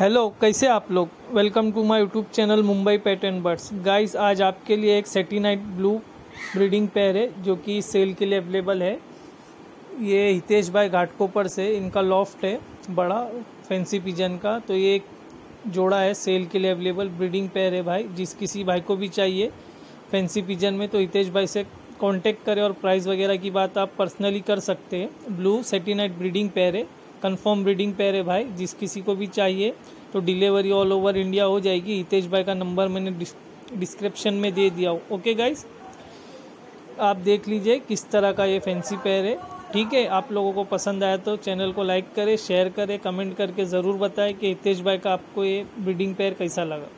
Hello कैसे आप लोग? Welcome to my YouTube channel Mumbai pet and birds guys आज आपके लिए एक सेटीनाइट ब्लू ब्रीडिंग पेयर है, जो कि सेल के लिए अवेलेबल है। ये हितेश भाई घाटकोपर से, इनका लॉफ्ट है, बड़ा फैंसी पिजन का। तो ये एक जोड़ा है सेल के लिए अवेलेबल ब्रीडिंग पेयर है भाई, जिस किसी भाई को भी चाहिए फैंसी पिजन में। तो हितेश भाई से कॉन्टेक्ट करें और प्राइस वगैरह की बात आप पर्सनली कर सकते हैं। ब्लू सेटीनाइट ब्रीडिंग पेयर है। कंफर्म ब्रीडिंग पेयर है भाई, जिस किसी को भी चाहिए तो डिलीवरी ऑल ओवर इंडिया हो जाएगी। हितेश भाई का नंबर मैंने डिस्क्रिप्शन में दे दिया हो। ओके गाइस आप देख लीजिए किस तरह का ये फैंसी पेयर है। ठीक है, आप लोगों को पसंद आया तो चैनल को लाइक करें शेयर करें कमेंट करके ज़रूर बताएँ कि हितेश भाई का आपको ये ब्रीडिंग पेयर कैसा लगा।